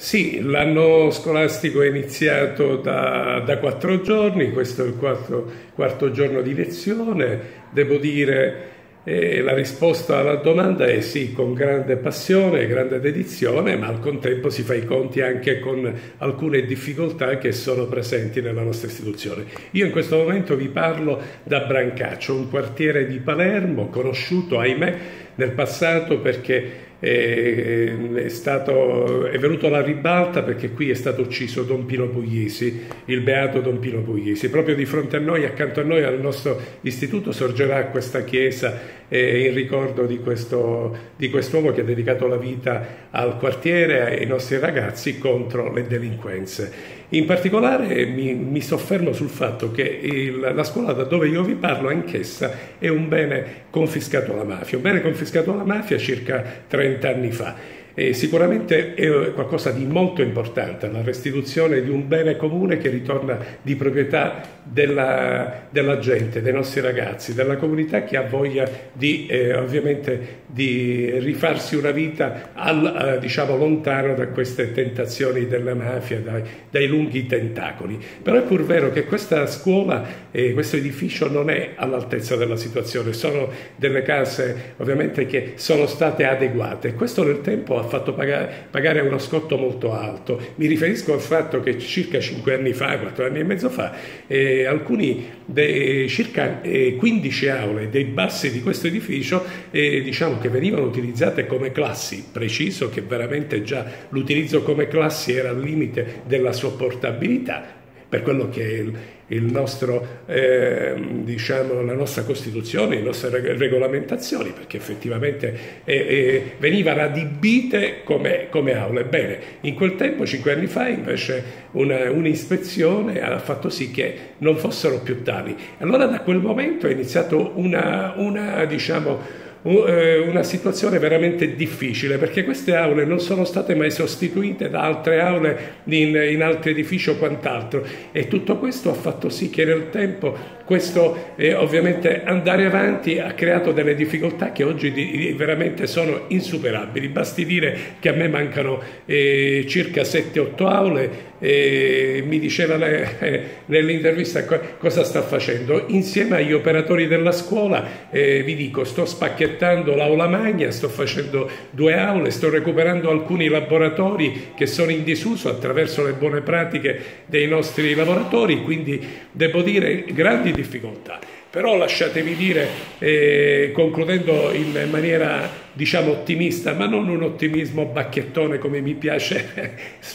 Sì, l'anno scolastico è iniziato da, da, quattro giorni, questo è il quarto, quarto giorno di lezione. Devo dire eh, la risposta alla domanda è sì, con grande passione, grande dedizione, ma al contempo si fa i conti anche con alcune difficoltà che sono presenti nella nostra istituzione. Io in questo momento vi parlo da Brancaccio, un quartiere di Palermo conosciuto, ahimè, nel passato perché è, stato, è, venuto alla ribalta perché qui è stato ucciso Don Pino Pugliesi, il beato Don Pino Pugliesi. Proprio di fronte a noi, accanto a noi, al nostro istituto, sorgerà questa chiesa eh, in ricordo di, questo, di quest'uomo che ha dedicato la vita al quartiere ai nostri ragazzi contro le delinquenze. In particolare mi, mi soffermo sul fatto che il, la scuola da dove io vi parlo, anch'essa, è un bene confiscato alla mafia, un bene confiscato alla mafia circa 30 anni fa e sicuramente è qualcosa di molto importante, la restituzione di un bene comune che ritorna di proprietà della, della gente, dei nostri ragazzi, della comunità che ha voglia di, eh, ovviamente, di rifarsi una vita al, eh, diciamo, lontano da queste tentazioni della mafia, dai, dai, lunghi tentacoli. Però è pur vero che questa scuola, eh, questo edificio non è all'altezza della situazione, sono delle case ovviamente che sono state adeguate. Questo nel tempo ha fatto pagare, pagare uno scotto molto alto. Mi riferisco al fatto che circa 5 anni fa, 4 anni e mezzo fa, eh, alcuni de, circa eh, 15 aule dei bassi di questo edificio eh, diciamo che venivano utilizzate come classi, preciso che veramente già l'utilizzo come classi era al limite della sopportabilità per quello che è il, il nostro, eh, diciamo, la nostra Costituzione, le nostre regolamentazioni, perché effettivamente eh, eh, venivano adibite come, come aule. Bene, in quel tempo, cinque anni fa, invece una, un'ispezione ha fatto sì che non fossero più tali. Allora da quel momento è iniziato una, una diciamo, una situazione veramente difficile perché queste aule non sono state mai sostituite da altre aule in, in altri edifici o quant'altro e tutto questo ha fatto sì che nel tempo questo eh, ovviamente andare avanti ha creato delle difficoltà che oggi di, veramente sono insuperabili. Basti dire che a me mancano eh, circa 7-8 aule, eh, mi diceva le, nell'intervista cosa sta facendo. Insieme agli operatori della scuola eh, vi dico sto spacchettando l'aula magna, sto facendo due aule, sto recuperando alcuni laboratori che sono in disuso attraverso le buone pratiche dei nostri lavoratori, quindi devo dire grandi difficoltà. Però lasciatemi dire, eh, concludendo in maniera diciamo ottimista, ma non un ottimismo bacchettone come mi piace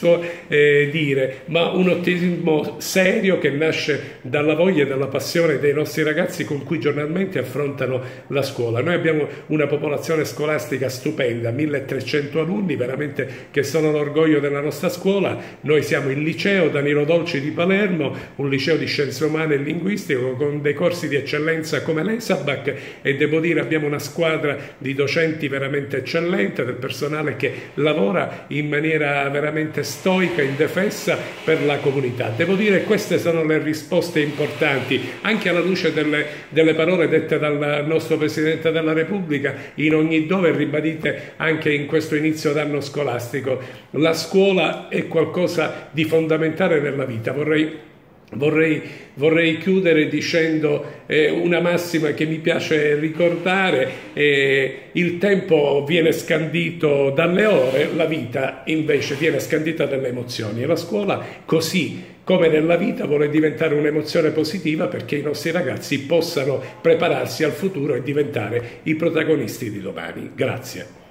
eh, dire, ma un ottimismo serio che nasce dalla voglia e dalla passione dei nostri ragazzi con cui giornalmente affrontano la scuola. Noi abbiamo una popolazione scolastica stupenda, 1300 alunni veramente che sono l'orgoglio della nostra scuola. Noi siamo il liceo Danilo Dolci di Palermo, un liceo di scienze umane e linguistiche con dei corsi di eccellenza come l'ESABAC e devo dire abbiamo una squadra di docenti veramente eccellente, del personale che lavora in maniera veramente stoica, indefessa per la comunità. Devo dire queste sono le risposte importanti, anche alla luce delle, delle parole dette dal nostro Presidente della Repubblica in ogni dove ribadite anche in questo inizio d'anno scolastico. La scuola è qualcosa di fondamentale nella vita. Vorrei Vorrei, vorrei, chiudere dicendo eh, una massima che mi piace ricordare, eh, il tempo viene scandito dalle ore, la vita invece viene scandita dalle emozioni e la scuola così come nella vita vuole diventare un'emozione positiva perché i nostri ragazzi possano prepararsi al futuro e diventare i protagonisti di domani. Grazie.